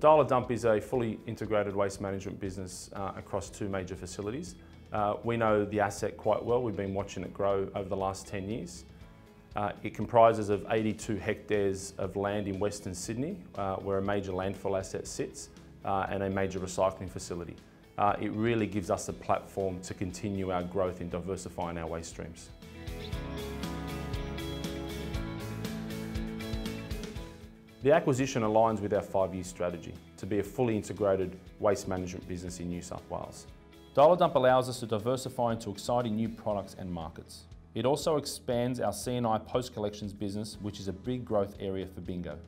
Dial A Dump is a fully integrated waste management business uh, across two major facilities. Uh, we know the asset quite well. We've been watching it grow over the last 10 years. Uh, it comprises of 82 hectares of land in Western Sydney, uh, where a major landfill asset sits, uh, and a major recycling facility. Uh, it really gives us a platform to continue our growth in diversifying our waste streams. The acquisition aligns with our five-year strategy to be a fully integrated waste management business in New South Wales. Dial A Dump allows us to diversify into exciting new products and markets. It also expands our C&I post-collections business, which is a big growth area for Bingo,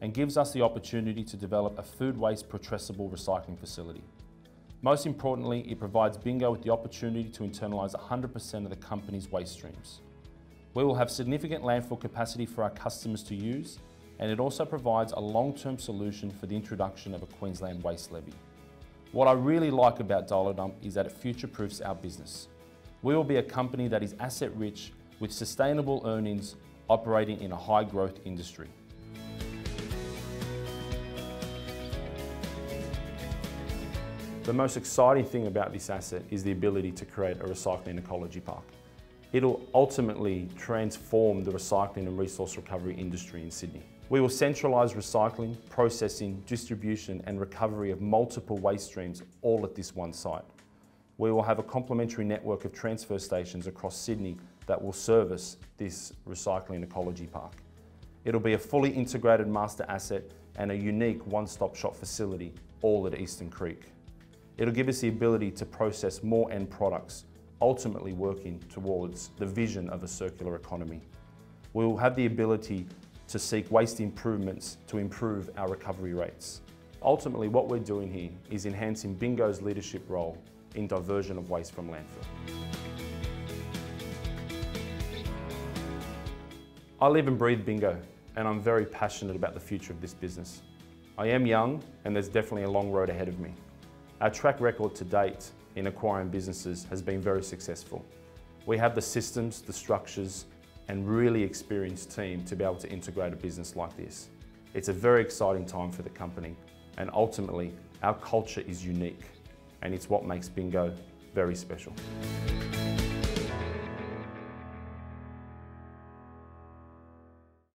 and gives us the opportunity to develop a food waste putrescible recycling facility. Most importantly, it provides Bingo with the opportunity to internalise 100% of the company's waste streams. We will have significant landfill capacity for our customers to use and it also provides a long-term solution for the introduction of a Queensland waste levy. What I really like about Dial A Dump is that it future-proofs our business. We will be a company that is asset-rich with sustainable earnings operating in a high-growth industry. The most exciting thing about this asset is the ability to create a recycling ecology park. It'll ultimately transform the recycling and resource recovery industry in Sydney. We will centralise recycling, processing, distribution and recovery of multiple waste streams all at this one site. We will have a complementary network of transfer stations across Sydney that will service this recycling ecology park. It'll be a fully integrated master asset and a unique one-stop shop facility all at Eastern Creek. It'll give us the ability to process more end products, ultimately working towards the vision of a circular economy. We will have the ability to seek waste improvements to improve our recovery rates. Ultimately, what we're doing here is enhancing Bingo's leadership role in diversion of waste from landfill. I live and breathe Bingo, and I'm very passionate about the future of this business. I am young, and there's definitely a long road ahead of me. Our track record to date in acquiring businesses has been very successful. We have the systems, the structures, and really experienced team to be able to integrate a business like this. It's a very exciting time for the company and ultimately our culture is unique and it's what makes Bingo very special.